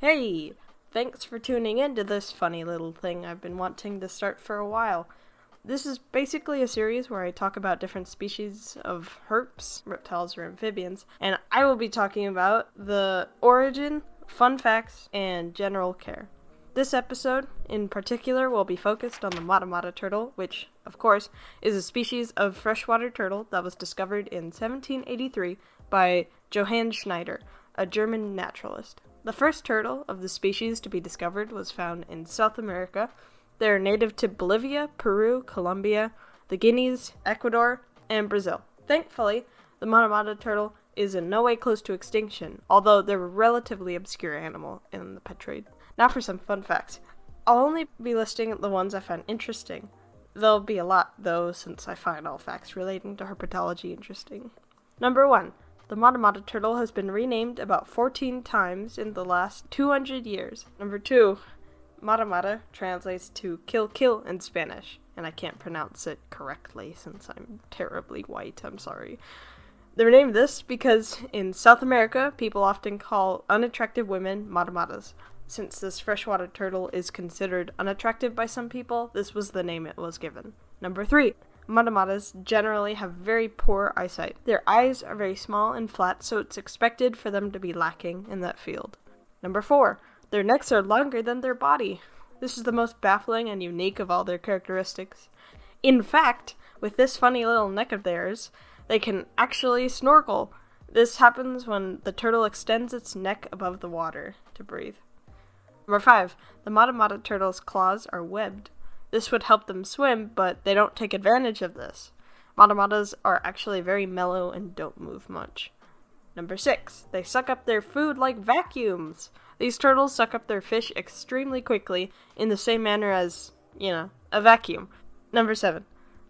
Hey, thanks for tuning in to this funny little thing I've been wanting to start for a while. This is basically a series where I talk about different species of herps, reptiles or amphibians, and I will be talking about the origin, fun facts, and general care. This episode, in particular, will be focused on the Matamata turtle, which, of course, is a species of freshwater turtle that was discovered in 1783 by Johann Schneider, a German naturalist. The first turtle of the species to be discovered was found in South America. They are native to Bolivia, Peru, Colombia, the Guineas, Ecuador, and Brazil. Thankfully, the Matamata turtle is in no way close to extinction, although they're a relatively obscure animal in the pet trade. Now for some fun facts. I'll only be listing the ones I find interesting. There'll be a lot, though, since I find all facts relating to herpetology interesting. Number 1. The Matamata turtle has been renamed about 14 times in the last 200 years. Number 2. Matamata translates to kill kill in Spanish, and I can't pronounce it correctly since I'm terribly white, I'm sorry. They're named this because in South America, people often call unattractive women matamatas. Since this freshwater turtle is considered unattractive by some people, this was the name it was given. Number 3. Matamatas generally have very poor eyesight. Their eyes are very small and flat, so it's expected for them to be lacking in that field. Number 4. Their necks are longer than their body. This is the most baffling and unique of all their characteristics. In fact, with this funny little neck of theirs, they can actually snorkel. This happens when the turtle extends its neck above the water to breathe. Number 5. The Matamata turtle's claws are webbed. This would help them swim, but they don't take advantage of this. Matamatas are actually very mellow and don't move much. Number 6. They suck up their food like vacuums. These turtles suck up their fish extremely quickly in the same manner as, you know, a vacuum. Number 7.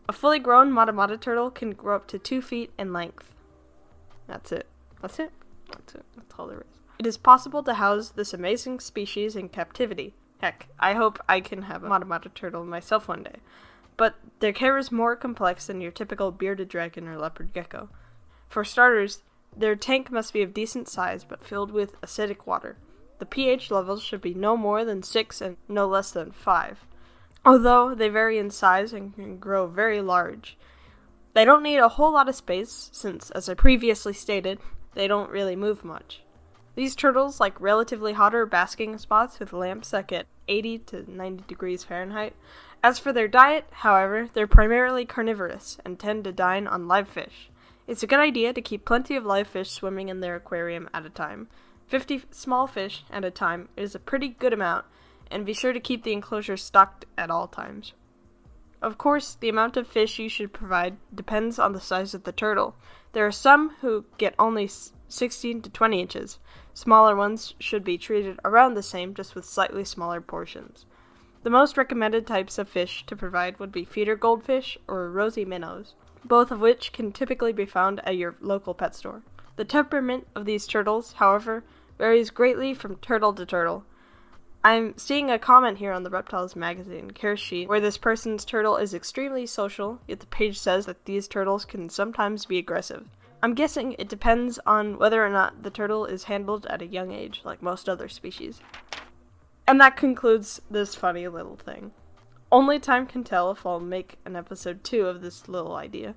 A fully grown Matamata turtle can grow up to 2 feet in length. That's it. That's it. That's it. That's all there is. It is possible to house this amazing species in captivity. Heck, I hope I can have a Matamata turtle myself one day. But their care is more complex than your typical bearded dragon or leopard gecko. For starters, their tank must be of decent size but filled with acidic water. The pH levels should be no more than 6 and no less than 5. Although they vary in size and can grow very large. They don't need a whole lot of space, since, as I previously stated, they don't really move much. These turtles like relatively hotter basking spots with lamps that get 80 to 90 degrees Fahrenheit. As for their diet, however, they're primarily carnivorous and tend to dine on live fish. It's a good idea to keep plenty of live fish swimming in their aquarium at a time. 50 small fish at a time is a pretty good amount, and be sure to keep the enclosure stocked at all times. Of course, the amount of fish you should provide depends on the size of the turtle. There are some who get only 16 to 20 inches. Smaller ones should be treated around the same, just with slightly smaller portions. The most recommended types of fish to provide would be feeder goldfish or rosy minnows, both of which can typically be found at your local pet store. The temperament of these turtles, however, varies greatly from turtle to turtle. I'm seeing a comment here on the Reptiles Magazine care sheet where this person's turtle is extremely social, yet the page says that these turtles can sometimes be aggressive. I'm guessing it depends on whether or not the turtle is handled at a young age, like most other species. And that concludes this funny little thing. Only time can tell if I'll make an episode 2 of this little idea.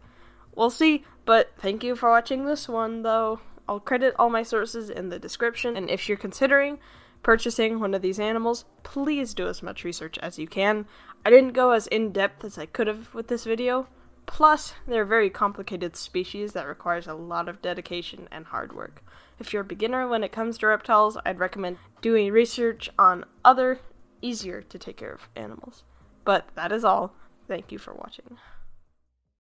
We'll see, but thank you for watching this one, though. I'll credit all my sources in the description, and if you're considering purchasing one of these animals, please do as much research as you can. I didn't go as in depth as I could have with this video, Plus, they're a very complicated species that requires a lot of dedication and hard work. If you're a beginner when it comes to reptiles, I'd recommend doing research on other, easier to take care of animals. But that is all. Thank you for watching.